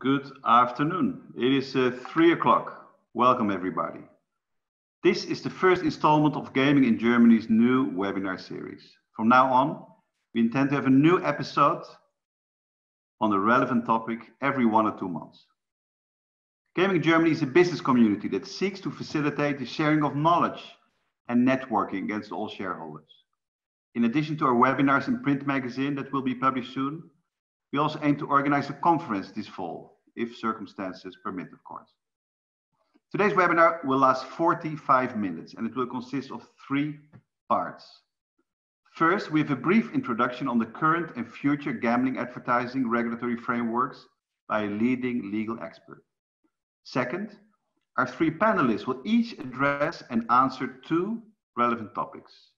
Good afternoon. It is uh, three o'clock. Welcome everybody. This is the first installment of Gaming in Germany's new webinar series. From now on, we intend to have a new episode on a relevant topic every one or two months. Gaming in Germany is a business community that seeks to facilitate the sharing of knowledge and networking against all shareholders. In addition to our webinars and print magazine that will be published soon, we also aim to organize a conference this fall, if circumstances permit, of course. Today's webinar will last 45 minutes and it will consist of three parts. First, we have a brief introduction on the current and future gambling advertising regulatory frameworks by a leading legal expert. Second, our three panelists will each address and answer two relevant topics.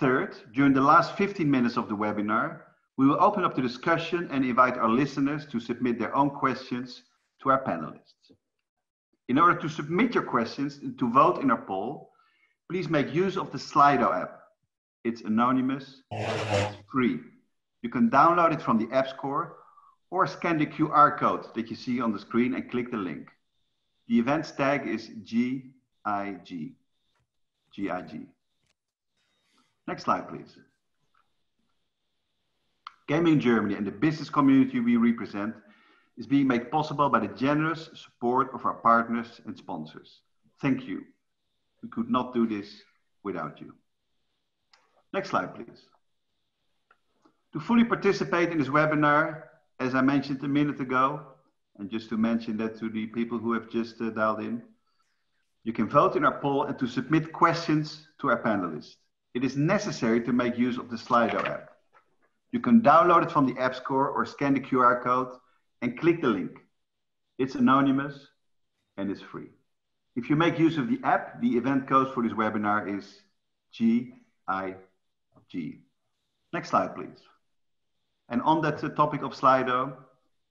Third, during the last 15 minutes of the webinar, we will open up the discussion and invite our listeners to submit their own questions to our panelists. In order to submit your questions and to vote in our poll, please make use of the Slido app. It's anonymous, it's free. You can download it from the App Store or scan the QR code that you see on the screen and click the link. The events tag is GIG. GIG. Next slide, please. Gaming Germany and the business community we represent is being made possible by the generous support of our partners and sponsors. Thank you. We could not do this without you. Next slide, please. To fully participate in this webinar, as I mentioned a minute ago, and just to mention that to the people who have just uh, dialed in, you can vote in our poll and to submit questions to our panelists. It is necessary to make use of the Slido app. You can download it from the App Store or scan the QR code and click the link. It's anonymous and it's free. If you make use of the app, the event code for this webinar is GIG. Next slide, please. And on that uh, topic of Slido,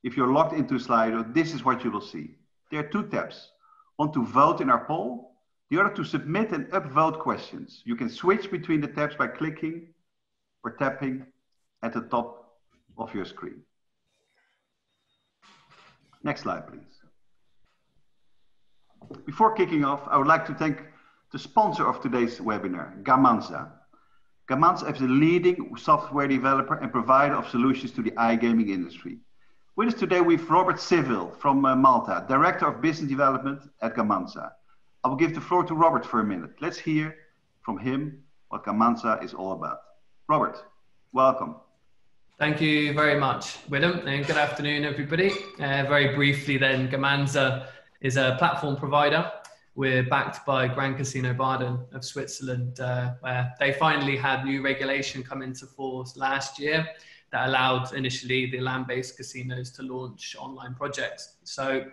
if you're logged into Slido, this is what you will see. There are two tabs. One to vote in our poll, the other to submit and upvote questions. You can switch between the tabs by clicking or tapping at the top of your screen. Next slide, please. Before kicking off, I would like to thank the sponsor of today's webinar, Gamanza. Gamanza is a leading software developer and provider of solutions to the iGaming industry. With us today, we have Robert Civil from uh, Malta, Director of Business Development at Gamanza. I will give the floor to Robert for a minute. Let's hear from him what Gamanza is all about. Robert, welcome. Thank you very much, Willem, and good afternoon, everybody. Uh, very briefly, then, Gamanza is a platform provider. We're backed by Grand Casino Baden of Switzerland, uh, where they finally had new regulation come into force last year that allowed initially the land based casinos to launch online projects. So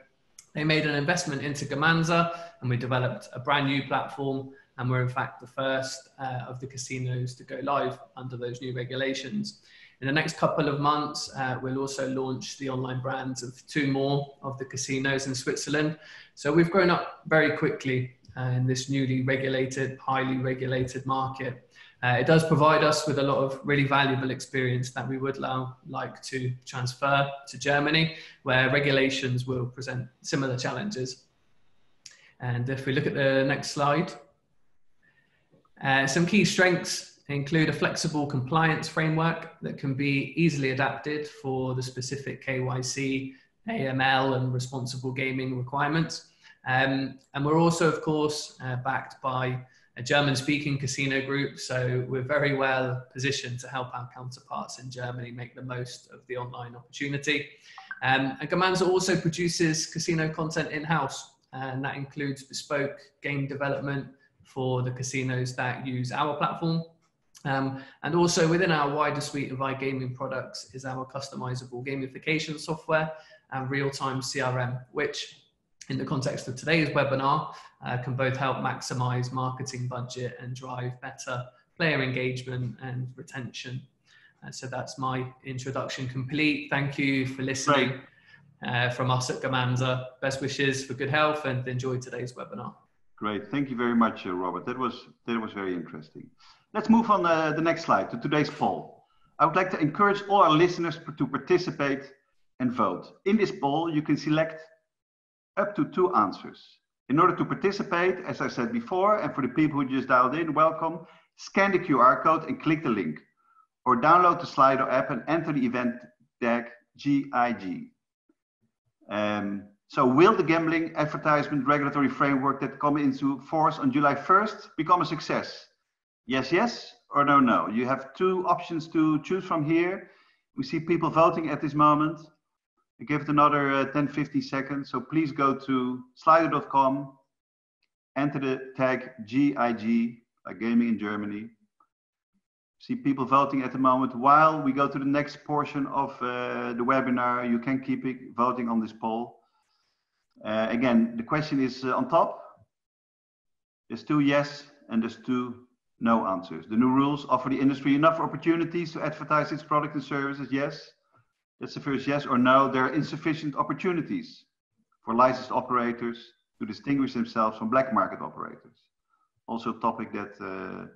they made an investment into Gamanza and we developed a brand new platform. And we're, in fact, the first uh, of the casinos to go live under those new regulations. In the next couple of months, uh, we'll also launch the online brands of two more of the casinos in Switzerland. So we've grown up very quickly uh, in this newly regulated, highly regulated market. Uh, it does provide us with a lot of really valuable experience that we would like to transfer to Germany, where regulations will present similar challenges. And if we look at the next slide, uh, some key strengths include a flexible compliance framework that can be easily adapted for the specific KYC, AML, and responsible gaming requirements. Um, and we're also, of course, uh, backed by a German speaking casino group. So we're very well positioned to help our counterparts in Germany make the most of the online opportunity. Um, and Gamanza also produces casino content in house, and that includes bespoke game development for the casinos that use our platform um, and also within our wider suite of iGaming products is our customizable gamification software and real-time CRM, which in the context of today's webinar uh, can both help maximize marketing budget and drive better player engagement and retention. Uh, so that's my introduction complete. Thank you for listening uh, from us at Gamanza. Best wishes for good health and enjoy today's webinar. Great. Thank you very much, uh, Robert. That was, that was very interesting. Let's move on uh, the next slide to today's poll. I would like to encourage all our listeners to participate and vote. In this poll, you can select up to two answers. In order to participate, as I said before, and for the people who just dialed in, welcome, scan the QR code and click the link. Or download the Slido app and enter the event tag GIG. Um, so will the gambling advertisement regulatory framework that come into force on July 1st become a success? Yes, yes, or no, no. You have two options to choose from here. We see people voting at this moment. I give it another uh, 10, 15 seconds. So please go to slido.com, enter the tag GIG, like gaming in Germany. See people voting at the moment. While we go to the next portion of uh, the webinar, you can keep it voting on this poll. Uh, again, the question is uh, on top. There's two yes and there's two no answers. The new rules offer the industry enough opportunities to advertise its product and services, yes. That's the first yes or no. There are insufficient opportunities for licensed operators to distinguish themselves from black market operators. Also a topic that uh,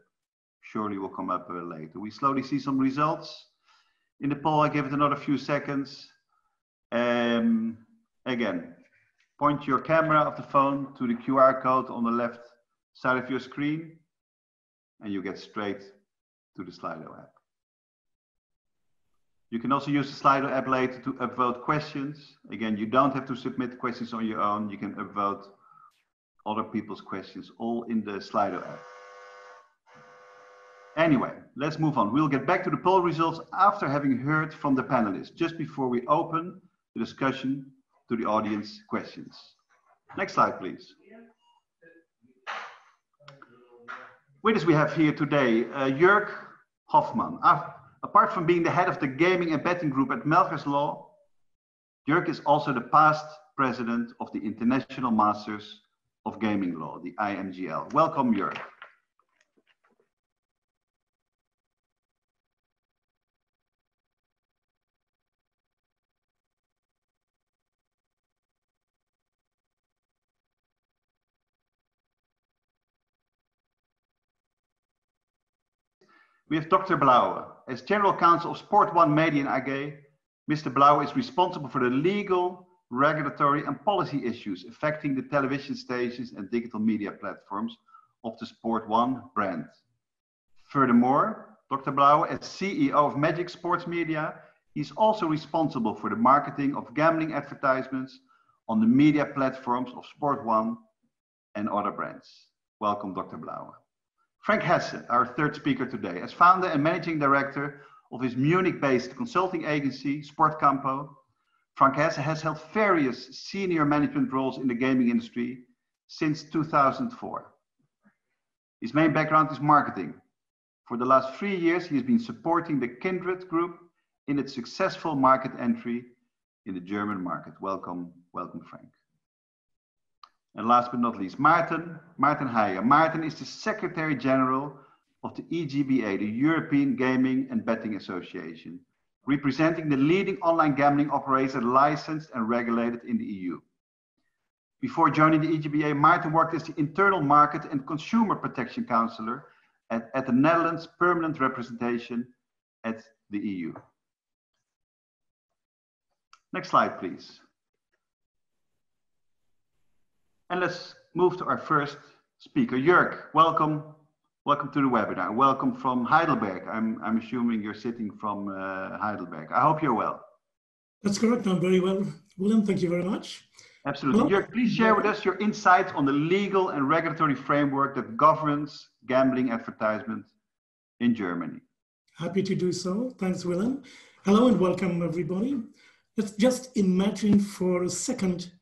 surely will come up uh, later. We slowly see some results. In the poll, I give it another few seconds. Um, again, point your camera of the phone to the QR code on the left side of your screen and you get straight to the Slido app. You can also use the Slido app later to upvote questions. Again, you don't have to submit questions on your own. You can upvote other people's questions all in the Slido app. Anyway, let's move on. We'll get back to the poll results after having heard from the panelists, just before we open the discussion to the audience questions. Next slide, please. With us we have here today uh, Jörg Hofmann. Uh, Apart from being the head of the gaming and betting group at Melchers Law, Jörg is also the past president of the International Masters of Gaming Law, the IMGL. Welcome, Jörg. We have Dr. Blaue. As General Counsel of Sport One Media and AG, Mr. Blaue is responsible for the legal, regulatory and policy issues affecting the television stations and digital media platforms of the Sport One brand. Furthermore, Dr. Blaue, as CEO of Magic Sports Media, is also responsible for the marketing of gambling advertisements on the media platforms of Sport One and other brands. Welcome, Dr. Blaue. Frank Hesse, our third speaker today, as founder and managing director of his Munich-based consulting agency, Sportcampo, Frank Hesse has held various senior management roles in the gaming industry since 2004. His main background is marketing. For the last three years, he has been supporting the Kindred Group in its successful market entry in the German market. Welcome, welcome, Frank. And last but not least, Maarten, Maarten Haijer. Maarten is the Secretary General of the EGBA, the European Gaming and Betting Association, representing the leading online gambling operator licensed and regulated in the EU. Before joining the EGBA, Maarten worked as the Internal Market and Consumer Protection Counselor at, at the Netherlands Permanent Representation at the EU. Next slide, please. And let's move to our first speaker. Jörg, welcome. Welcome to the webinar. Welcome from Heidelberg. I'm, I'm assuming you're sitting from uh, Heidelberg. I hope you're well. That's correct. I'm very well. William, thank you very much. Absolutely. Well, Jörg, please share with us your insights on the legal and regulatory framework that governs gambling advertisement in Germany. Happy to do so. Thanks, Willem. Hello and welcome, everybody. Let's just imagine for a second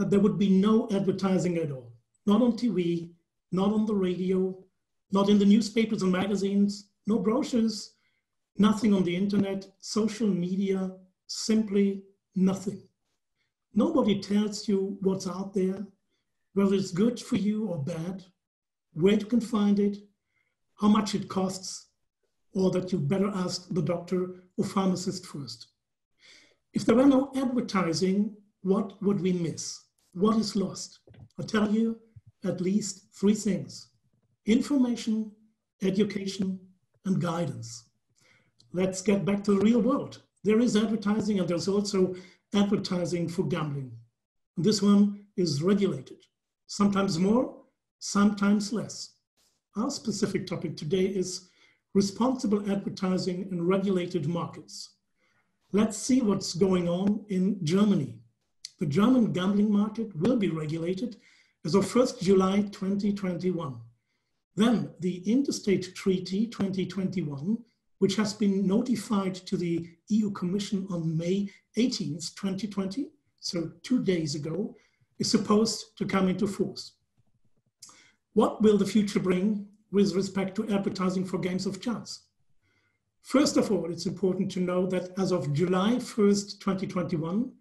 that there would be no advertising at all. Not on TV, not on the radio, not in the newspapers and magazines, no brochures, nothing on the internet, social media, simply nothing. Nobody tells you what's out there, whether it's good for you or bad, where you can find it, how much it costs, or that you better ask the doctor or pharmacist first. If there were no advertising, what would we miss? What is lost? I'll tell you at least three things information, education, and guidance. Let's get back to the real world. There is advertising and there's also advertising for gambling. And this one is regulated, sometimes more, sometimes less. Our specific topic today is responsible advertising in regulated markets. Let's see what's going on in Germany. The German gambling market will be regulated as of 1st July 2021. Then the Interstate Treaty 2021, which has been notified to the EU Commission on May 18th, 2020, so two days ago, is supposed to come into force. What will the future bring with respect to advertising for games of chance? First of all, it's important to know that as of July 1st, 2021,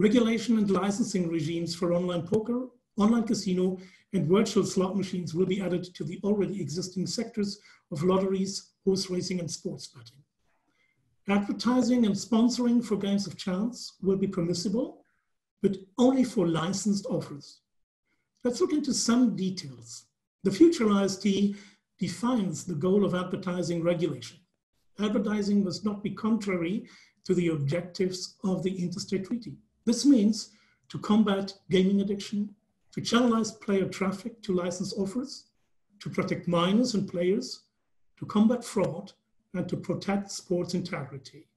regulation and licensing regimes for online poker, online casino, and virtual slot machines will be added to the already existing sectors of lotteries, horse racing, and sports betting. Advertising and sponsoring for games of chance will be permissible, but only for licensed offers. Let's look into some details. The future IST defines the goal of advertising regulation. Advertising must not be contrary to the objectives of the Interstate Treaty. This means to combat gaming addiction, to channelize player traffic to license offers, to protect minors and players, to combat fraud, and to protect sports integrity.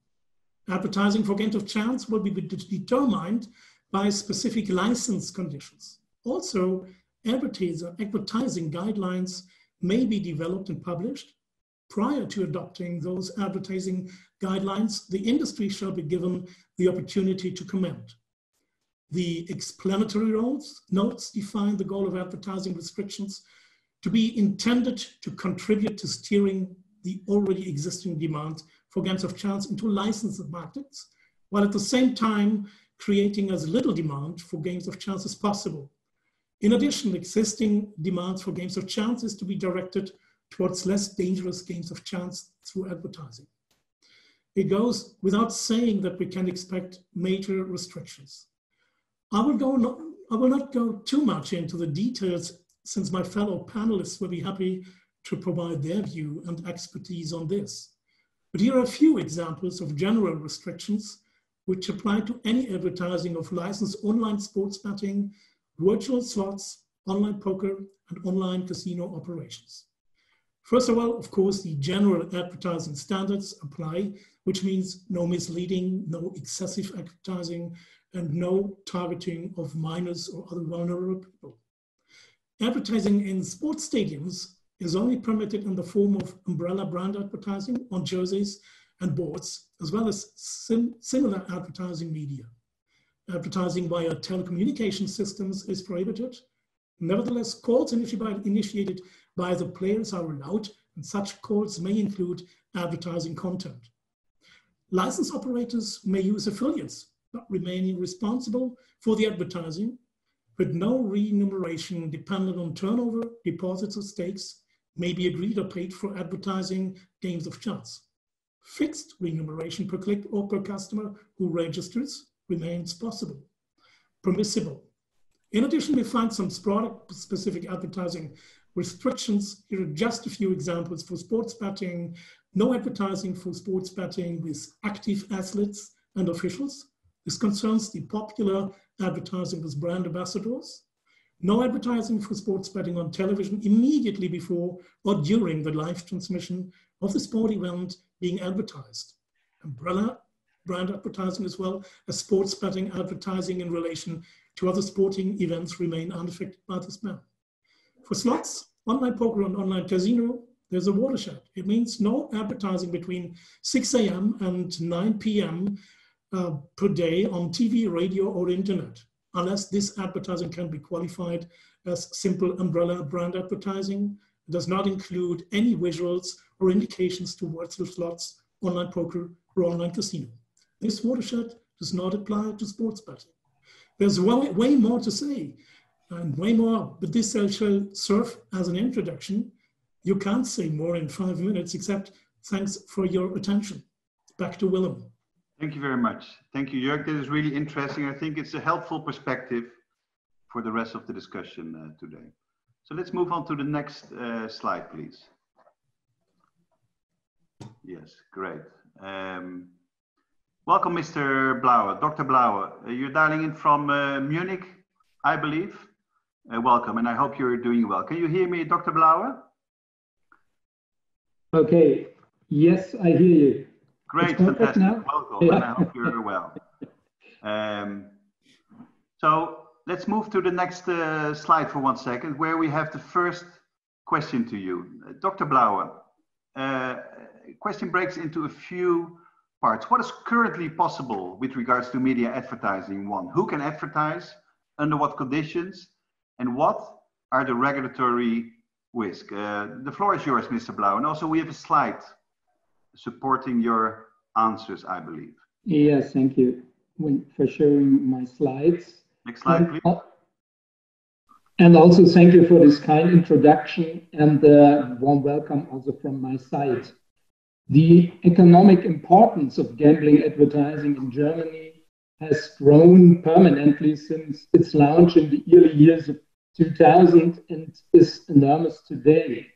Advertising for games of chance will be determined by specific license conditions. Also, advertising guidelines may be developed and published. Prior to adopting those advertising guidelines, the industry shall be given the opportunity to comment. The explanatory notes, notes define the goal of advertising restrictions to be intended to contribute to steering the already existing demand for games of chance into licensed markets, while at the same time creating as little demand for games of chance as possible. In addition, existing demands for games of chance is to be directed towards less dangerous games of chance through advertising. It goes without saying that we can expect major restrictions. I will, go not, I will not go too much into the details since my fellow panelists will be happy to provide their view and expertise on this. But here are a few examples of general restrictions which apply to any advertising of licensed online sports betting, virtual slots, online poker, and online casino operations. First of all, of course, the general advertising standards apply, which means no misleading, no excessive advertising, and no targeting of minors or other vulnerable people. Advertising in sports stadiums is only permitted in the form of umbrella brand advertising on jerseys and boards, as well as sim similar advertising media. Advertising via telecommunication systems is prohibited. Nevertheless, calls initiated by the players are allowed, and such calls may include advertising content. License operators may use affiliates remaining responsible for the advertising with no remuneration dependent on turnover, deposits or stakes may be agreed or paid for advertising games of chance. Fixed remuneration per click or per customer who registers remains possible, permissible. In addition, we find some product specific advertising restrictions. Here are just a few examples for sports betting, no advertising for sports betting with active athletes and officials, this concerns the popular advertising with brand ambassadors. No advertising for sports betting on television immediately before or during the live transmission of the sport event being advertised. Umbrella brand advertising as well as sports betting advertising in relation to other sporting events remain unaffected by this ban. For slots, online poker and online casino, there's a watershed. It means no advertising between 6 a.m. and 9 p.m uh, per day on TV, radio, or internet, unless this advertising can be qualified as simple umbrella brand advertising. It does not include any visuals or indications to virtual slots, online poker, or online casino. This watershed does not apply to sports betting. There's way, way more to say and way more, but this shall serve as an introduction. You can't say more in five minutes, except thanks for your attention. Back to Willem. Thank you very much. Thank you, Jörg. That is really interesting. I think it's a helpful perspective for the rest of the discussion uh, today. So let's move on to the next uh, slide, please. Yes, great. Um, Welcome, Mr. Blaue, Dr. Blaue. Uh, you're dialing in from uh, Munich, I believe. Uh, welcome, and I hope you're doing well. Can you hear me, Dr. Blaue? Okay. Yes, I hear you. Great, fantastic. Welcome, yeah. and I hope you're well. Um, so let's move to the next uh, slide for one second, where we have the first question to you. Uh, Dr. Blaue, uh, question breaks into a few parts. What is currently possible with regards to media advertising? One, who can advertise, under what conditions, and what are the regulatory risks? Uh, the floor is yours, Mr. Blaue. And also we have a slide supporting your answers, I believe. Yes, thank you for sharing my slides. Next slide, please. Uh, and also thank you for this kind introduction and uh, warm welcome also from my side. The economic importance of gambling advertising in Germany has grown permanently since its launch in the early years of 2000 and is enormous today.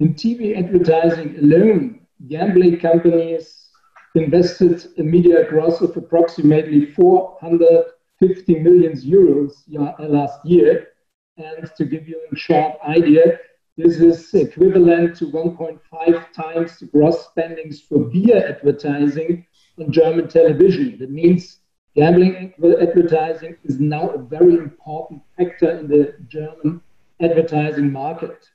In TV advertising alone, gambling companies invested a media gross of approximately 450 million euros last year. And to give you a short idea, this is equivalent to 1.5 times the gross spendings for beer advertising on German television. That means gambling advertising is now a very important factor in the German advertising market.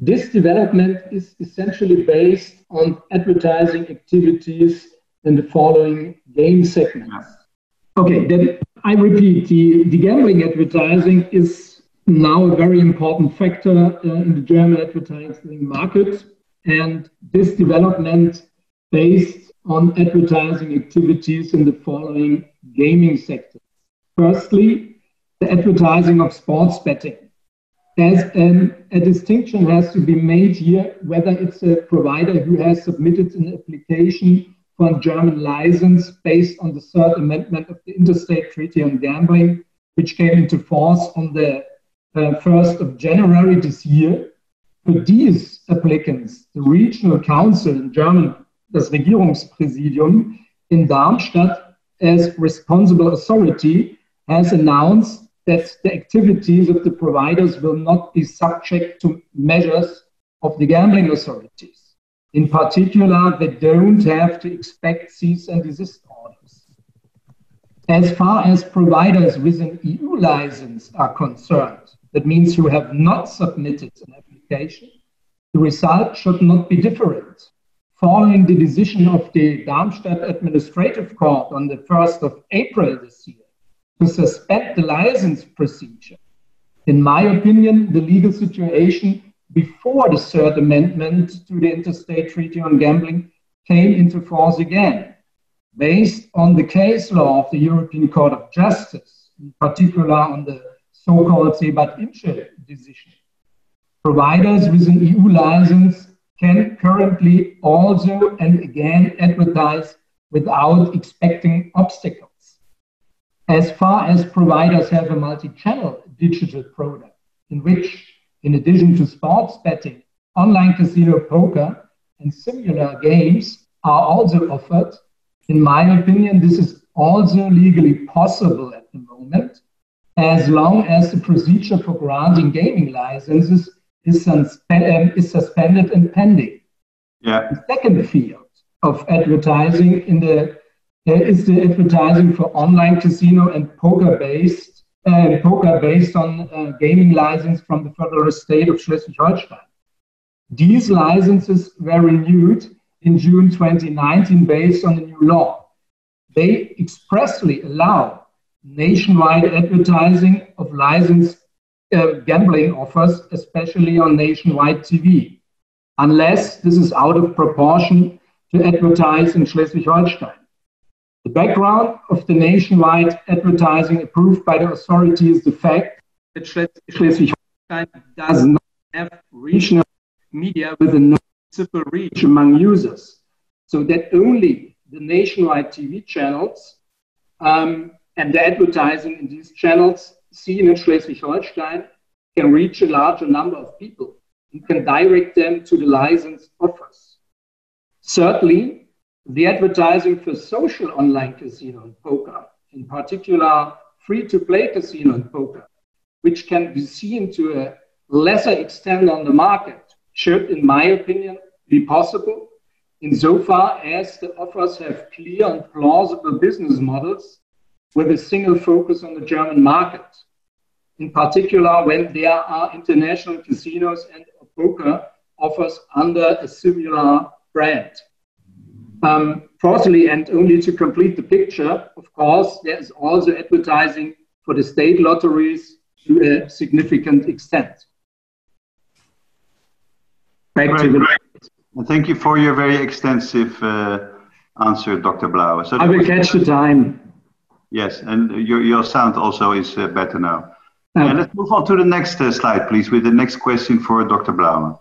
This development is essentially based on advertising activities in the following game segments. Okay, then I repeat the, the gambling advertising is now a very important factor uh, in the German advertising market. And this development based on advertising activities in the following gaming sectors. Firstly, the advertising of sports betting. As an, a distinction has to be made here whether it's a provider who has submitted an application for a German license based on the third amendment of the Interstate Treaty on Gambling, which came into force on the uh, 1st of January this year. For these applicants, the regional council in German, das Regierungspräsidium in Darmstadt, as responsible authority, has announced that the activities of the providers will not be subject to measures of the gambling authorities. In particular, they don't have to expect cease and desist orders. As far as providers with an EU license are concerned, that means you have not submitted an application. The result should not be different. Following the decision of the Darmstadt Administrative Court on the 1st of April this year to suspend the license procedure, in my opinion, the legal situation before the third amendment to the Interstate Treaty on Gambling came into force again, based on the case law of the European Court of Justice, in particular on the so-called Sebat Ince decision. Providers with an EU license can currently also and again advertise without expecting obstacles. As far as providers have a multi-channel digital product in which, in addition to sports betting, online casino poker and similar games are also offered, in my opinion, this is also legally possible at the moment as long as the procedure for granting gaming licenses is, suspe- um, is suspended and pending. Yeah. The second field of advertising in the is the advertising for online casino and poker based uh, poker based on uh, gaming license from the federal state of Schleswig-Holstein. These licenses were renewed in June 2019 based on a new law. They expressly allow nationwide advertising of licensed uh, gambling offers, especially on nationwide TV, unless this is out of proportion to advertise in Schleswig-Holstein. The background of the nationwide advertising approved by the authority is the fact that Schleswig-Holstein does not have regional media with a noticeable reach among users, so that only the nationwide TV channels um, and the advertising in these channels seen in Schleswig-Holstein can reach a larger number of people and can direct them to the license offers. Thirdly, the advertising for social online casino and poker, in particular free to play casino and poker, which can be seen to a lesser extent on the market, should, in my opinion, be possible insofar as the offers have clear and plausible business models with a single focus on the German market. In particular, when there are international casinos and poker offers under a similar brand. Um, fourthly, and only to complete the picture, of course, there is also advertising for the state lotteries to a significant extent. Back to the well, thank you for your very extensive uh, answer, Dr. Blaue. So I will catch the time. Yes, and your, your sound also is uh, better now. Um, and let's move on to the next uh, slide, please, with the next question for Dr. Blaue.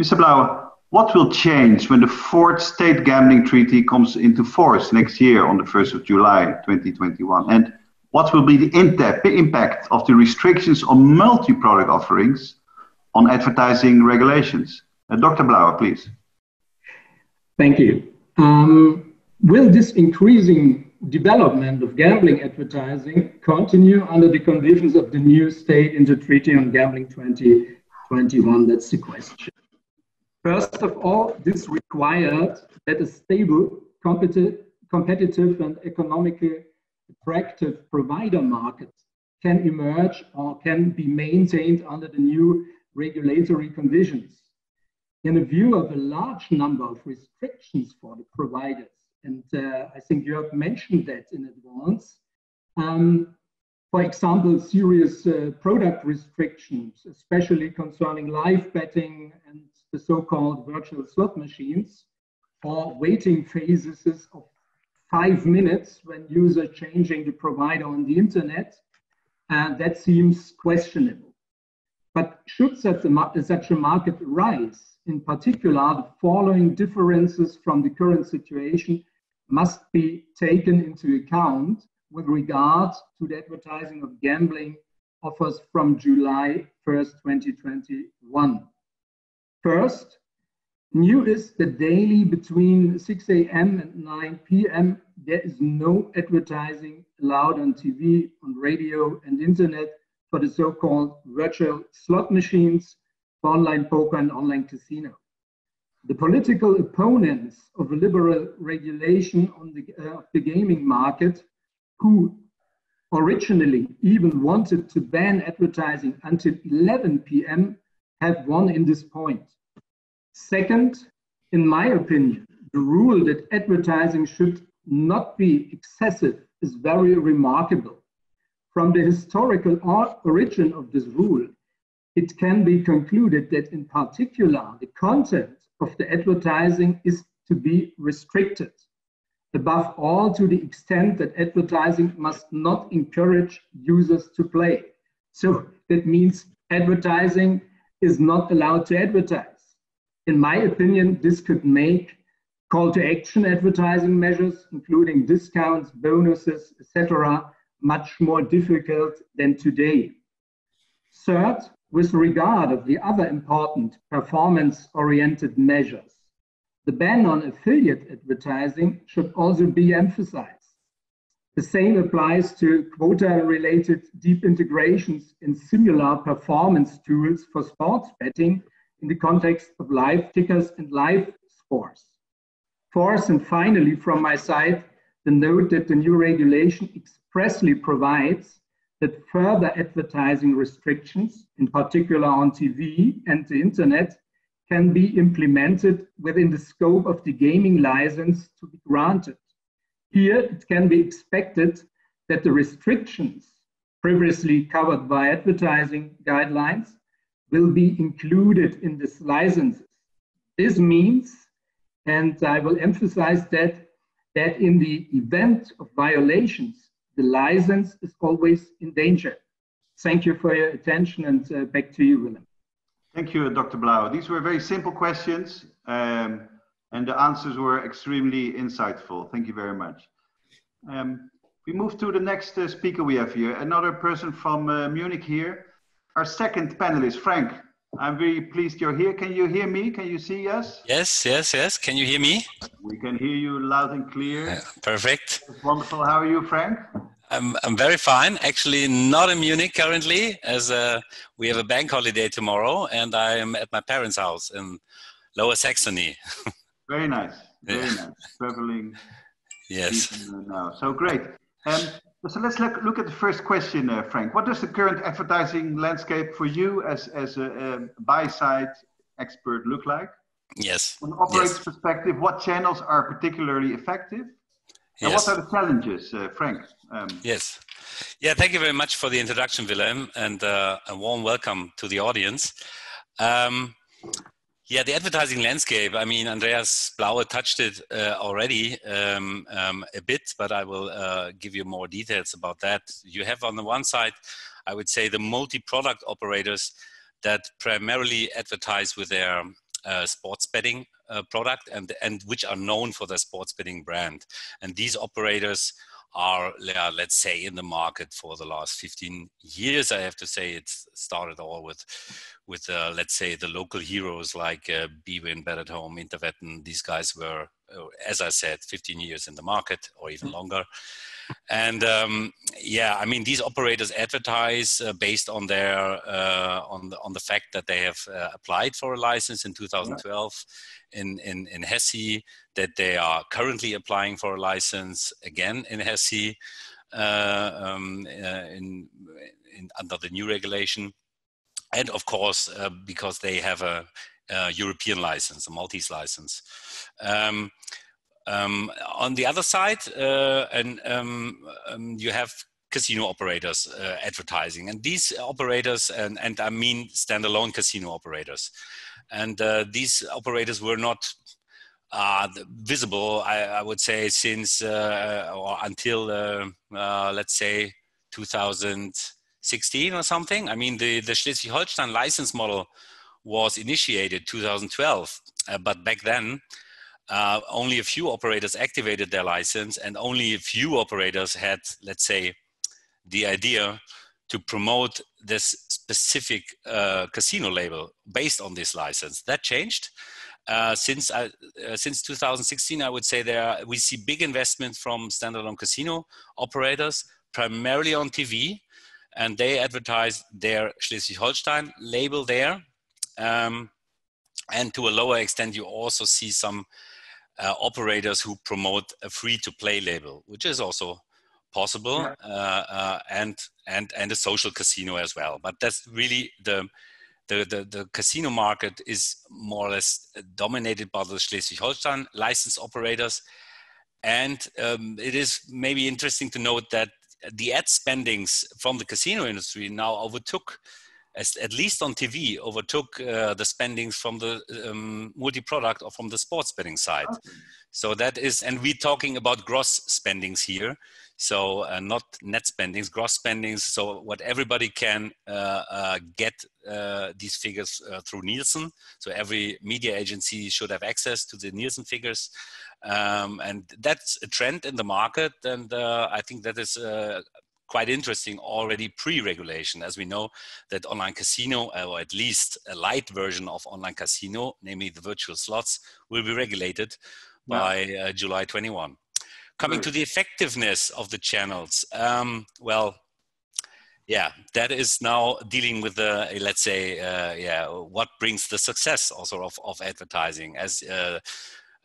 Mr. Blaue, what will change when the fourth state gambling treaty comes into force next year on the 1st of July 2021? And what will be the impact of the restrictions on multi product offerings on advertising regulations? Uh, Dr. Blaue, please. Thank you. Um, will this increasing development of gambling advertising continue under the conditions of the new state into Treaty on Gambling 2021? That's the question. First of all, this required that a stable, competitive, competitive and economically attractive provider market can emerge or can be maintained under the new regulatory conditions in view of a large number of restrictions for the providers, and uh, I think you have mentioned that in advance. Um, for example, serious uh, product restrictions, especially concerning live betting and the so-called virtual slot machines, or waiting phases of five minutes when user changing the provider on the internet, and uh, that seems questionable. But should such a, such a market arise, in particular, the following differences from the current situation must be taken into account with regard to the advertising of gambling offers from July 1st, 2021. First, new is that daily between 6 a.m. and 9 p.m., there is no advertising allowed on TV, on radio, and internet for the so called virtual slot machines online poker and online casino. The political opponents of liberal regulation on the, uh, the gaming market, who originally even wanted to ban advertising until 11 p.m., have won in this point. Second, in my opinion, the rule that advertising should not be excessive is very remarkable. From the historical origin of this rule, it can be concluded that in particular, the content of the advertising is to be restricted. Above all, to the extent that advertising must not encourage users to play. So that means advertising is not allowed to advertise. In my opinion, this could make call to action advertising measures, including discounts, bonuses, etc., much more difficult than today. Third, with regard of the other important performance-oriented measures, the ban on affiliate advertising should also be emphasized. The same applies to quota-related deep integrations in similar performance tools for sports betting in the context of live tickers and live scores. Fourth, and finally, from my side, the note that the new regulation expressly provides that further advertising restrictions, in particular on TV and the internet, can be implemented within the scope of the gaming license to be granted. Here, it can be expected that the restrictions previously covered by advertising guidelines will be included in this licenses. This means, and I will emphasize that, that in the event of violations, the license is always in danger. Thank you for your attention and uh, back to you, Willem. Thank you, Dr. Blau. These were very simple questions um, and the answers were extremely insightful. Thank you very much. Um, we move to the next uh, speaker we have here, another person from uh, Munich here. Our second panelist, Frank. I'm very pleased you're here. Can you hear me? Can you see us? Yes, yes, yes. Can you hear me? We can hear you loud and clear. Yeah, perfect. Wonderful. How are you, Frank? I'm, I'm very fine. Actually, not in Munich currently, as uh, we have a bank holiday tomorrow, and I am at my parents' house in Lower Saxony. very nice. Very yeah. nice. Traveling. Yes. Now, so great. Um, so let's look, look at the first question, uh, Frank. What does the current advertising landscape for you as, as a, a buy-side expert look like? Yes. From an operator's yes. perspective, what channels are particularly effective? And yes. what are the challenges, uh, Frank? Um, yes. Yeah, thank you very much for the introduction, Willem, and uh, a warm welcome to the audience. Um, yeah, the advertising landscape. I mean, Andreas Blaue touched it uh, already um, um, a bit, but I will uh, give you more details about that. You have on the one side, I would say, the multi-product operators that primarily advertise with their uh, sports betting uh, product and and which are known for their sports betting brand. And these operators are, let's say, in the market for the last 15 years. I have to say it started all with, with uh, let's say, the local heroes like uh, Bwin, Bet at Home, Interwetten. These guys were, as I said, 15 years in the market or even longer. And um, yeah, I mean, these operators advertise uh, based on their uh, on the on the fact that they have uh, applied for a license in 2012 in in in Hesse, that they are currently applying for a license again in Hesse uh, um, uh, in, in, under the new regulation, and of course uh, because they have a, a, European license, a Maltese license. Um, um, on the other side, uh, and um, um, you have casino operators uh, advertising, and these operators, and, and I mean standalone casino operators, and uh, these operators were not uh, visible, I, I, would say, since uh, or until uh, uh, let's say 2016 or something. I mean, the the Schleswig-Holstein license model was initiated 2012, but back then uh, only a few operators activated their license and only a few operators had, let's say, the idea to promote this specific uh, casino label based on this license. That changed. Uh, since uh, since 2016, I would say there we see big investments from standalone casino operators, primarily on TV, and they advertise their Schleswig-Holstein label there. Um, and to a lower extent, you also see some uh, operators who promote a free-to-play label, which is also possible, yeah. uh, uh, and and and a social casino as well. But that's really the the, the, the casino market is more or less dominated by the Schleswig-Holstein license operators, and um, it is maybe interesting to note that the ad spendings from the casino industry now overtook as, at least on TV, overtook uh, the spendings from the um, multi-product or from the sports betting side. Okay. So that is, and we're talking about gross spendings here. So uh, not net spendings, gross spendings. So what everybody can uh, uh get uh, these figures uh, through Nielsen. So every media agency should have access to the Nielsen figures. Um, and that's a trend in the market. And I think that is quite interesting already pre-regulation, as we know that online casino, uh, or at least a light version of online casino, namely the virtual slots, will be regulated yeah. by uh, July 21. Coming to the effectiveness of the channels, um, well, yeah, that is now dealing with the let's say, uh, yeah, what brings the success also of, of advertising. As uh,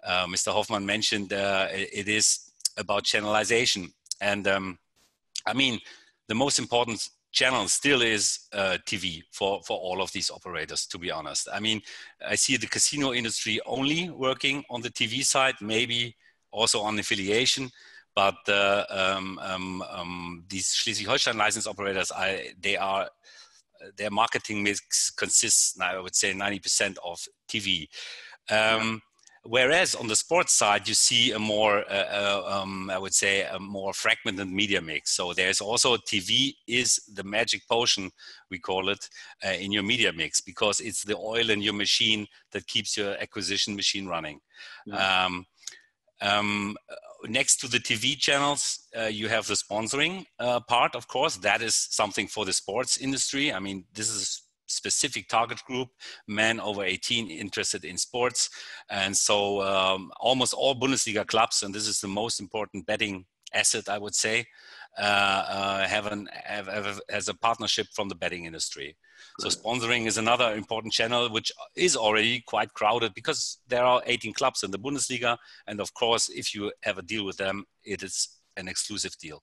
uh, Mr. Hofmann mentioned, uh, it is about channelization and um, I mean, the most important channel still is uh, TV for, for all of these operators, to be honest. I mean, I see the casino industry only working on the TV side, maybe also on affiliation, but uh, um, um, um, these Schleswig-Holstein license operators, I, they are, their marketing mix consists, I would say, 90% of TV. Um, Whereas on the sports side, you see a more, uh, uh, um, I would say, a more fragmented media mix. So there's also TV is the magic potion, we call it, uh, in your media mix because it's the oil in your machine that keeps your acquisition machine running. Yeah. Um, um, next to the TV channels, uh, you have the sponsoring uh, part, of course. That is something for the sports industry. I mean, this is specific target group, men over 18 interested in sports. And so um, almost all Bundesliga clubs, and this is the most important betting asset, I would say, uh, uh, have, an, have, have, as a partnership from the betting industry. So sponsoring is another important channel, which is already quite crowded because there are 18 clubs in the Bundesliga, and of course, if you have a deal with them, it is an exclusive deal.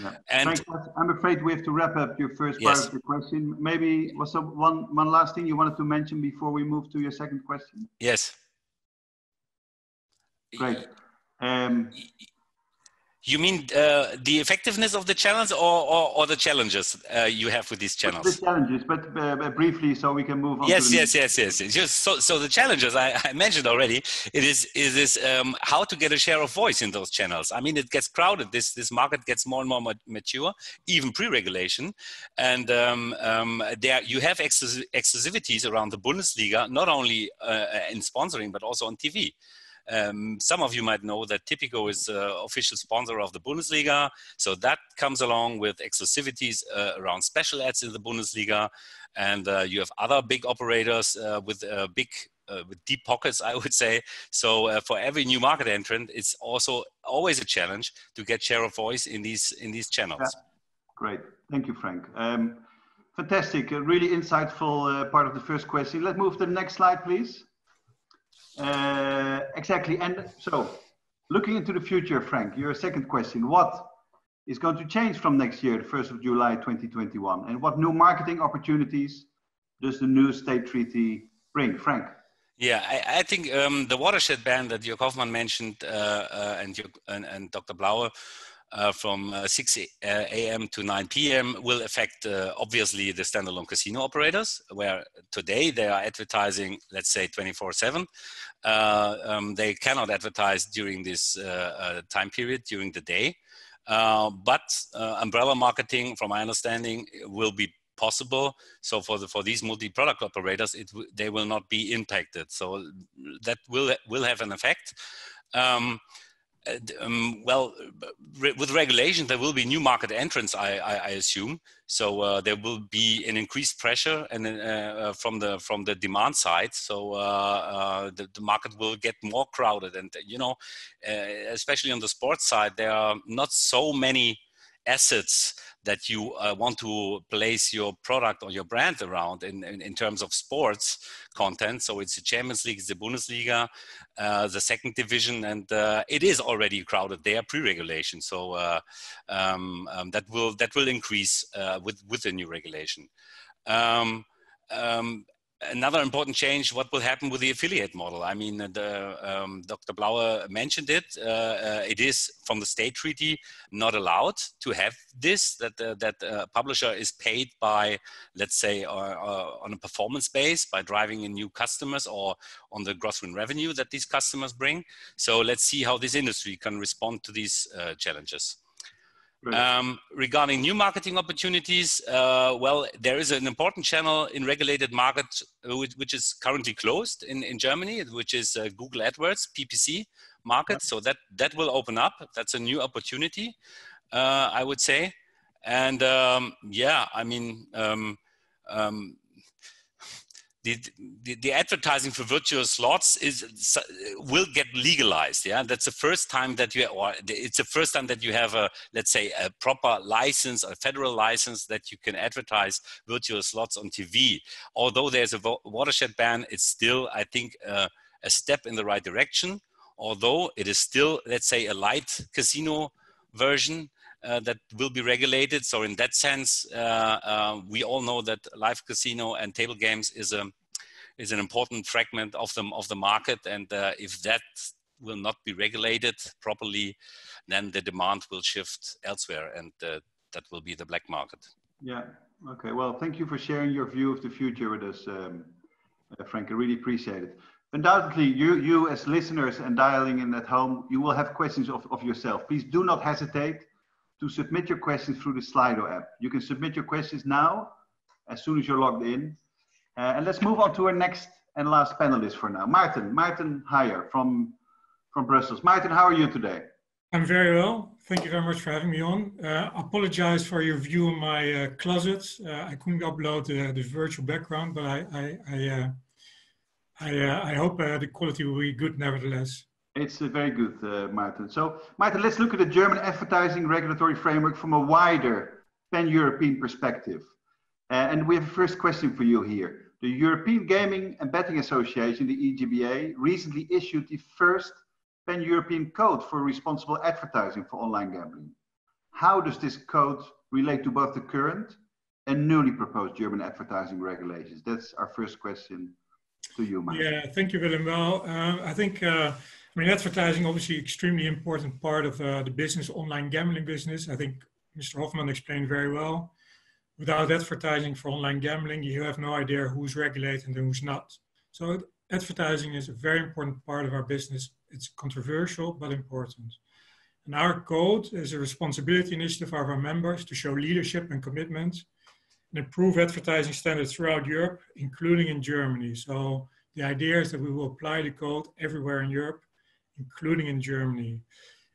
Yeah. And Frank, I'm afraid we have to wrap up your first part yes. of the question. Maybe was there one one last thing you wanted to mention before we move to your second question? Yes. Great. Um, you mean uh, the effectiveness of the channels or, or, or the challenges uh, you have with these channels? The challenges, but uh, briefly so we can move on. Yes, yes, yes, yes. Just so, so the challenges I, I mentioned already. It is it is um, how to get a share of voice in those channels. I mean, it gets crowded. This this market gets more and more mature, even pre-regulation, and um, um, there you have exclusivities around the Bundesliga, not only uh, in sponsoring but also on TV. Um, some of you might know that Tipico is uh, official sponsor of the Bundesliga. So that comes along with exclusivities uh, around special ads in the Bundesliga. And uh, you have other big operators uh, with uh, big uh, with deep pockets, I would say. So for every new market entrant, it's also always a challenge to get share of voice in these in these channels. Yeah. Great, thank you, Frank. Um, fantastic, a really insightful part of the first question. Let's move to the next slide, please. Uh, exactly. And so, looking into the future, Frank, your second question: What is going to change from next year, the first of July, 2021, and what new marketing opportunities does the new state treaty bring, Frank? Yeah, I, I think um, the watershed ban that Jörg Hofmann mentioned uh, uh, and, and, and Dr. Blaue uh, from uh, 6 a.m. to 9 p.m. will affect uh, obviously the standalone casino operators, where today they are advertising, let's say, 24 7. Uh, um, they cannot advertise during this uh, uh, time period, during the day. but umbrella marketing, from my understanding, will be possible. So for the, for these multi-product operators, it they will not be impacted. So that will will have an effect. Um, um, well, re with regulation, there will be new market entrants, I, I, I assume. So uh, there will be an increased pressure and uh, uh, from the from the demand side. So uh, uh, the, the, market will get more crowded, and you know, uh, especially on the sports side, there are not so many assets that you uh, want to place your product or your brand around in, in, in, terms of sports content. So it's the Champions League, it's the Bundesliga, uh, the second division, and uh, it is already crowded there pre-regulation. So uh, um, um, that will that will increase uh, with with the new regulation. Um, um another important change what will happen with the affiliate model. I mean the, um, dr Blaue mentioned it uh, uh, it is from the state treaty not allowed to have this that uh, that uh, publisher is paid by let's say uh, uh, on a performance base by driving in new customers or on the gross win revenue that these customers bring. So let's see how this industry can respond to these challenges um, regarding new marketing opportunities, uh, well, there is an important channel in regulated market uh, which, which, is currently closed in, in Germany, which is uh, Google AdWords PPC market. So that that will open up. That's a new opportunity, uh, I would say. And um, yeah, I mean, um, um, the, the, advertising for virtual slots is will get legalized yeah? That's the first time that you or it's the first time that you have a let's say a proper license a federal license that you can advertise virtual slots on tv although there's a watershed ban it's still i think uh, a step in the right direction. Although it is still let's say a light casino version uh, that will be regulated. So in that sense, uh, uh, we all know that live casino and table games is a is an important fragment of the of the market, and uh, if that will not be regulated properly, then the demand will shift elsewhere, and that will be the black market. Yeah. Okay. Well, thank you for sharing your view of the future with us, um, Frank. I really appreciate it undoubtedly you you as listeners and dialing in at home you will have questions of, of yourself please do not hesitate to submit your questions through the Slido app. You can submit your questions now, as soon as you're logged in. Uh, and let's move on to our next and last panelist for now. Maarten, Maarten Haijer from, from Brussels. Maarten, how are you today? I'm very well. Thank you very much for having me on. Uh, apologize for your view of my uh, closet. Uh, I couldn't upload the virtual background, but I, I, I, uh, I, uh, I hope uh, the quality will be good nevertheless. It's a very good, Maarten. So, Maarten, let's look at the German advertising regulatory framework from a wider pan-European perspective. and we have a first question for you here. The European Gaming and Betting Association, the EGBA, recently issued the first pan-European code for responsible advertising for online gambling. How does this code relate to both the current and newly proposed German advertising regulations? That's our first question to you, Maarten. Yeah, thank you, Willem. Well, uh, I think, uh, I mean, advertising obviously extremely important part of uh, the business, online gambling business. I think Mr. Hofmann explained very well without advertising for online gambling, you have no idea who's regulated and who's not. So advertising is a very important part of our business. It's controversial, but important. And our code is a responsibility initiative of our members to show leadership and commitment and improve advertising standards throughout Europe, including in Germany. So the idea is that we will apply the code everywhere in Europe, including in Germany.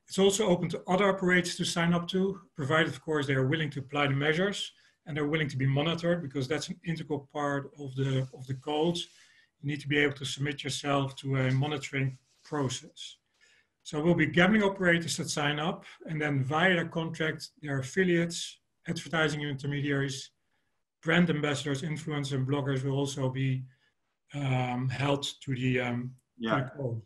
It's also open to other operators to sign up to, provided, of course, they are willing to apply the measures and they're willing to be monitored because that's an integral part of the of the codes. You need to be able to submit yourself to a monitoring process. So we'll be gambling operators that sign up, and then via their contract, their affiliates, advertising intermediaries, brand ambassadors, influencers, and bloggers will also be um, held to the, um, yeah. to the code.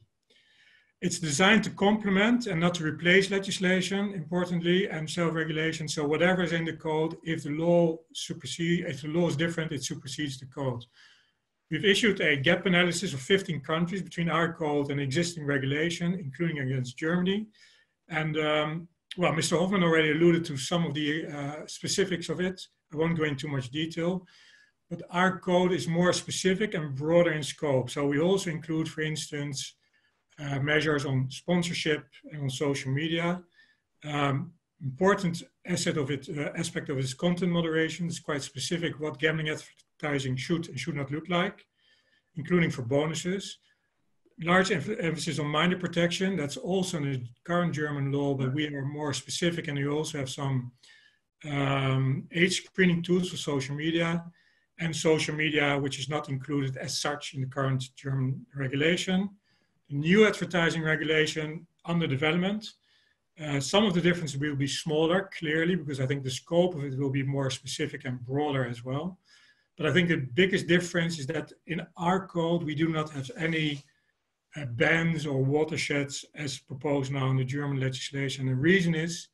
It's designed to complement and not to replace legislation, importantly, and self-regulation. So whatever is in the code, if the law supersedes, if the law is different, it supersedes the code. We've issued a gap analysis of 15 countries between our code and existing regulation, including against Germany. And um, well, Mr. Hofmann already alluded to some of the uh, specifics of it. I won't go into much detail, but our code is more specific and broader in scope. So we also include, for instance, uh, measures on sponsorship and on social media. Um, important asset of it, uh, aspect of it is content moderation. It's quite specific what gambling advertising should and should not look like, including for bonuses. Large em emphasis on minor protection. That's also in the current German law, but we are more specific and we also have some um, age screening tools for social media and social media, which is not included as such in the current German regulation new advertising regulation under development. Uh, some of the differences will be smaller, clearly, because I think the scope of it will be more specific and broader as well. But I think the biggest difference is that in our code, we do not have any uh, bans or watersheds as proposed now in the German legislation. The reason is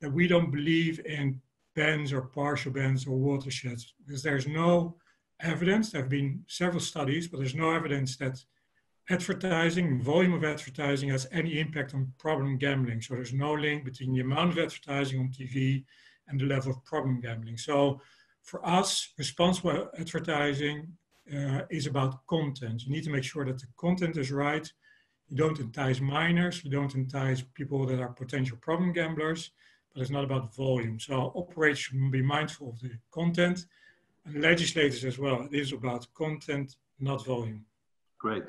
that we don't believe in bans or partial bans or watersheds because there's no evidence. There have been several studies, but there's no evidence that advertising, volume of advertising has any impact on problem gambling. So there's no link between the amount of advertising on TV and the level of problem gambling. So for us, responsible advertising uh, is about content. You need to make sure that the content is right. You don't entice minors, you don't entice people that are potential problem gamblers, but it's not about volume. So operators should be mindful of the content and legislators as well. It is about content, not volume. Great.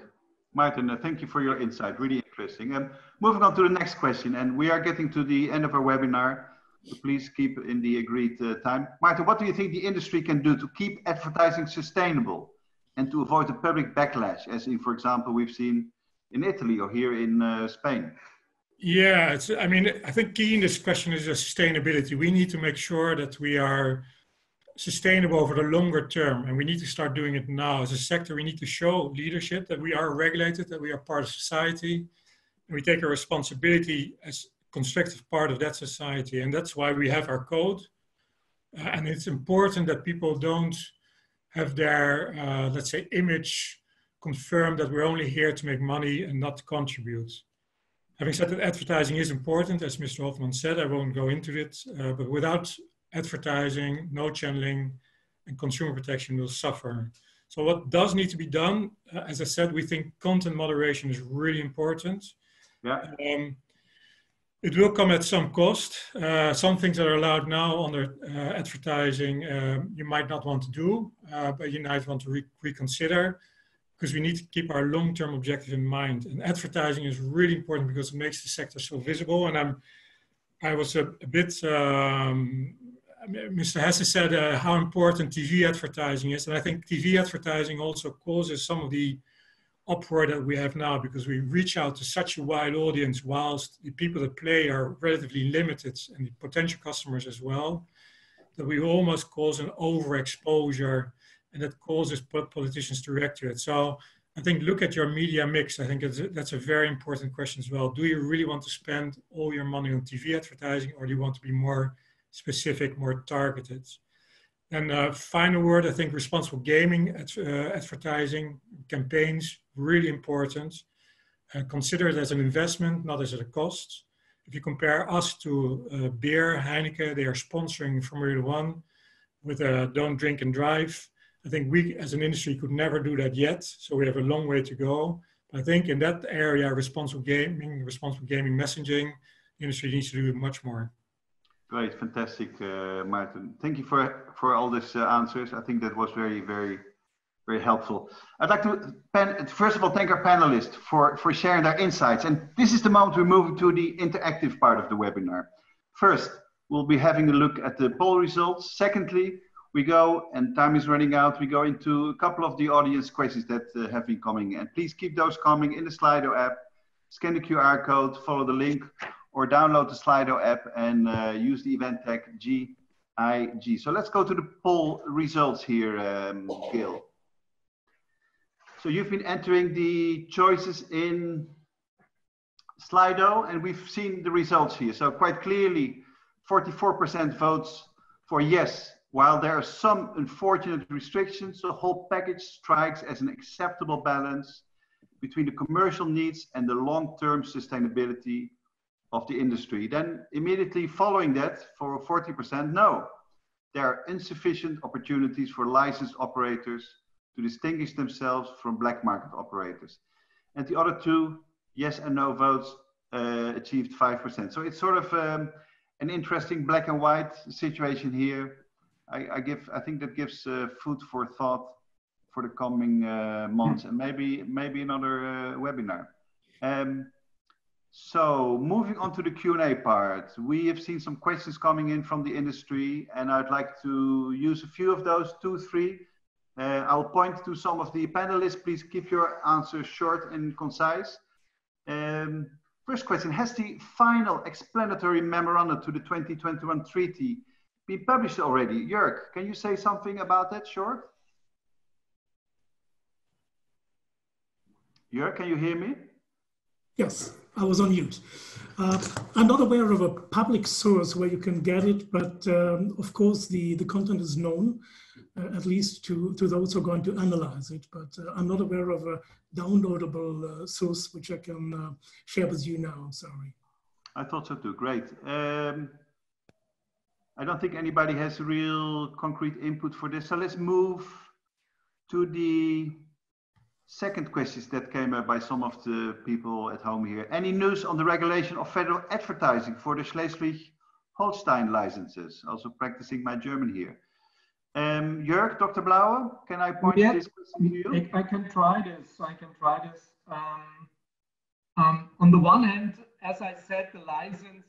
Maarten, uh, thank you for your insight. Really interesting. And moving on to the next question, and we are getting to the end of our webinar. So please keep in the agreed uh, time. Maarten, what do you think the industry can do to keep advertising sustainable and to avoid the public backlash, as in, for example, we've seen in Italy or here in uh, Spain? Yeah, I mean, I think key in this question is sustainability. We need to make sure that we are sustainable over the longer term. And we need to start doing it now. As a sector, we need to show leadership that we are regulated, that we are part of society, and we take a responsibility as constructive part of that society. And that's why we have our code. Uh, and it's important that people don't have their, uh, let's say, image confirmed that we're only here to make money and not contribute. Having said that, advertising is important, as Mr. Hofmann said, I won't go into it, uh, but without advertising, no channeling, and consumer protection will suffer. So what does need to be done? Uh, as I said, we think content moderation is really important. Yeah. Um, it will come at some cost. Uh, some things that are allowed now under uh, advertising, um, you might not want to do, uh, but you might want to re reconsider. because we need to keep our long-term objective in mind. And advertising is really important because it makes the sector so visible. And I'm, I was a, a bit, um, Mr. Hesse said uh, how important TV advertising is. And I think TV advertising also causes some of the uproar that we have now because we reach out to such a wide audience whilst the people that play are relatively limited and the potential customers as well, that we almost cause an overexposure and that causes politicians to react to it. So I think look at your media mix. I think that's a very important question as well. Do you really want to spend all your money on TV advertising or do you want to be more specific, more targeted? And uh, final word, I think responsible gaming ad, uh, advertising campaigns, really important. Uh, consider it as an investment, not as a cost. If you compare us to uh, beer, Heineken, they are sponsoring Formula One with a don't drink and drive. I think we as an industry could never do that yet. So we have a long way to go. But I think in that area, responsible gaming, responsible gaming messaging, industry needs to do much more. Great, fantastic, uh, Maarten. Thank you for for all these uh, answers. I think that was very, very, very helpful. I'd like to pen, first of all thank our panelists for for sharing their insights. And this is the moment we're moving to the interactive part of the webinar. First, we'll be having a look at the poll results. Secondly, we go, and time is running out, we go into a couple of the audience questions that uh, have been coming. And please keep those coming in the Slido app. Scan the QR code, follow the link, or download the Slido app and uh, use the event tag GIG. So let's go to the poll results here, um. So you've been entering the choices in Slido, and we've seen the results here. So quite clearly, 44% votes for yes, while there are some unfortunate restrictions, the whole package strikes as an acceptable balance between the commercial needs and the long-term sustainability of the industry. Then immediately following that, for 40%, no. There are insufficient opportunities for licensed operators to distinguish themselves from black market operators. And the other two, yes and no votes, uh, achieved 5%. So it's sort of um, an interesting black and white situation here I, I give I think that gives uh, food for thought for the coming uh, months and maybe maybe another uh, webinar. Um, so moving on to the Q&A part, we have seen some questions coming in from the industry and I'd like to use a few of those, two, three. Uh, I'll point to some of the panelists. Please keep your answers short and concise. Um, first question, has the final explanatory memorandum to the 2021 treaty been published already. Jörg, can you say something about that short? Jörg, can you hear me? Yes, I was on mute. Uh, I'm not aware of a public source where you can get it, but um, of course the, the content is known, uh, at least to, to those who are going to analyze it. But uh, I'm not aware of a downloadable uh, source which I can uh, share with you now. I'm sorry. I thought so too. Great. Um, I don't think anybody has real concrete input for this. So let's move to the second questions that came up by some of the people at home here. Any news on the regulation of federal advertising for the Schleswig-Holstein licenses? Also practicing my German here. Um, Jörg, Dr. Blaue, can I point yeah, this question to you? I, I, can try this. I can try this. Um, um, on the one hand, as I said, the licenses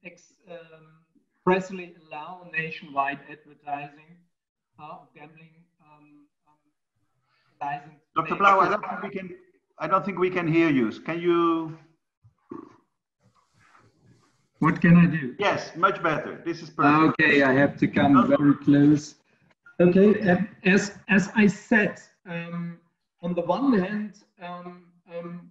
expressly allow nationwide advertising of gambling um, um, Dr. Blaue, I don't think we can. I don't think we can hear you. Can you? What can I do? Yes, much better. This is perfect. Okay, I have to come very close. Okay, as as I said, um, on the one hand, um, um,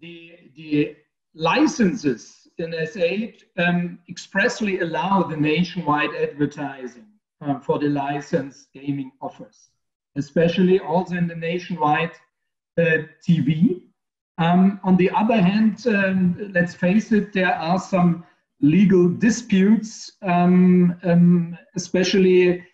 the the licenses in S8 um, expressly allow the nationwide advertising um, for the licensed gaming offers, especially also in the nationwide uh, TV. Um, on the other hand, um, let's face it, there are some legal disputes, um, um, especially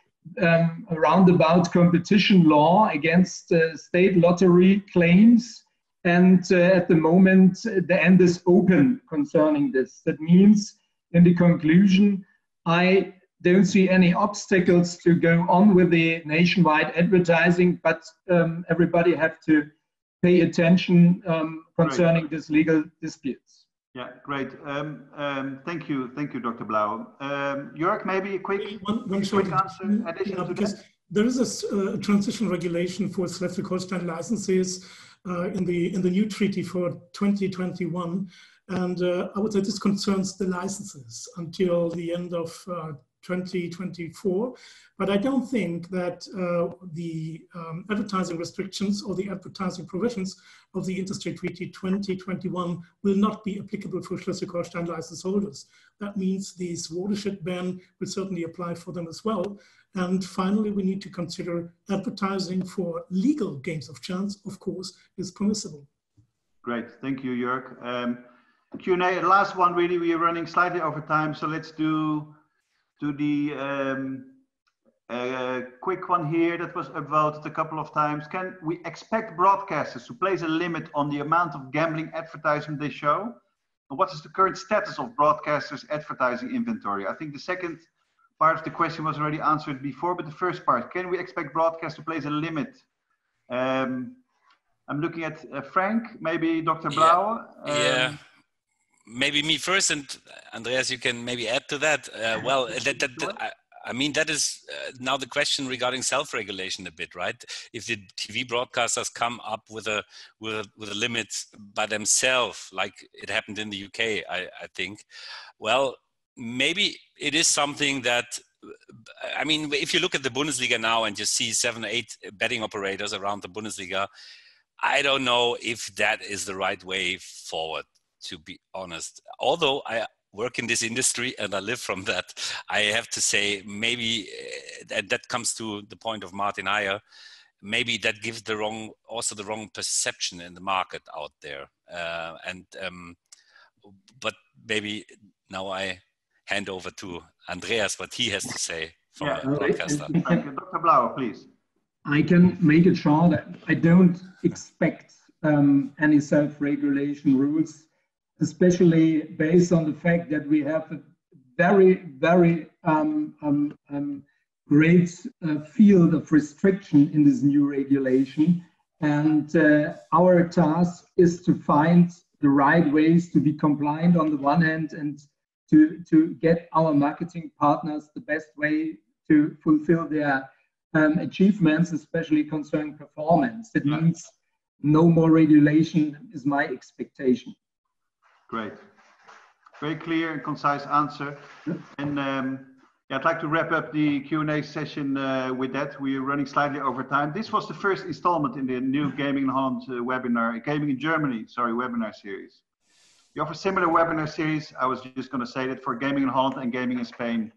around about competition law against uh, state lottery claims and uh, at the moment, the end is open concerning this. That means, in the conclusion, I don't see any obstacles to go on with the nationwide advertising, but um, everybody have to pay attention um, concerning right. this legal disputes. Yeah, great. Um, um, thank you, thank you, Dr. Blaue. Um, Jörg, maybe a quick, one, one quick answer addition yeah, to because that? There is a uh, transition regulation for Schleswig-Holstein licenses uh, in the in the new treaty for 2021, and uh, I would say this concerns the licenses until the end of uh, 2024. But I don't think that uh, the um, advertising restrictions or the advertising provisions of the Interstate Treaty 2021 will not be applicable for Schleswig-Holstein license holders. That means this watershed ban will certainly apply for them as well. And finally, we need to consider advertising for legal games of chance, of course, is permissible. Great, thank you, Jörg. Um, Q&A, last one really, we are running slightly over time, so let's do to the um, uh, quick one here that was upvoted a couple of times. Can we expect broadcasters to place a limit on the amount of gambling advertisement they show? And what is the current status of broadcasters' advertising inventory? I think the second part of the question was already answered before, but the first part, can we expect broadcasters to place a limit? Um, I'm looking at uh, Frank, maybe Dr. Blaue. Yeah. Um, yeah maybe me first, and Andreas, you can maybe add to that. Uh, well, that, that, that I, I, mean, that is uh, now the question regarding self-regulation a bit, right? If the TV broadcasters come up with a with a, with a limit by themselves, like it happened in the UK, I, I think, well, maybe it is something that I mean, if you look at the Bundesliga now and you see seven, eight betting operators around the Bundesliga, I don't know if that is the right way forward to be honest. Although I work in this industry and I live from that, I have to say maybe and eh, that comes to the point of Maarten Haijer. Maybe that gives the wrong, also the wrong perception in the market out there. Uh, and um, but maybe now I hand over to Andreas what he has to say from yeah, a broadcaster. Dr. Blaue, please. I can make it short. I don't expect um, any self-regulation rules especially based on the fact that we have a very, very um, um, um, great uh, field of restriction in this new regulation. And uh, our task is to find the right ways to be compliant on the one hand and to, to get our marketing partners the best way to fulfill their um, achievements, especially concerning performance. It means no more regulation is my expectation. Great. Very clear and concise answer. And um, yeah, I'd like to wrap up the Q&A session uh, with that. We are running slightly over time. This was the first installment in the new Gaming in Holland uh, webinar, Gaming in Germany, sorry, webinar series. We offer similar webinar series. I was just going to say that for Gaming in Holland and Gaming in Spain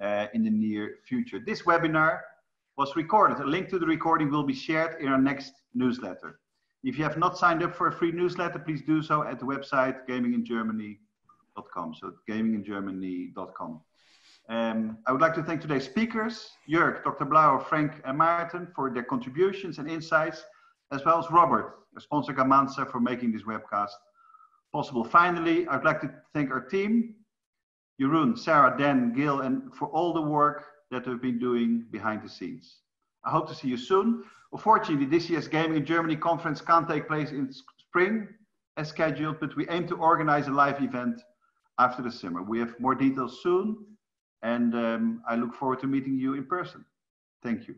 uh, in the near future. This webinar was recorded. A link to the recording will be shared in our next newsletter. If you have not signed up for a free newsletter, please do so at the website gamingingermany.com. So gamingingermany.com. Um, I would like to thank today's speakers, Jörg, Dr. Blaue, Frank, and Maarten for their contributions and insights, as well as Robert, a sponsor Gamanza, for making this webcast possible. Finally, I'd like to thank our team, Jeroen, Sarah, Dan, Gil, and for all the work that we've been doing behind the scenes. I hope to see you soon. Unfortunately, this year's Gaming in Germany conference can't take place in spring as scheduled, but we aim to organize a live event after the summer. We have more details soon, and um, I look forward to meeting you in person. Thank you.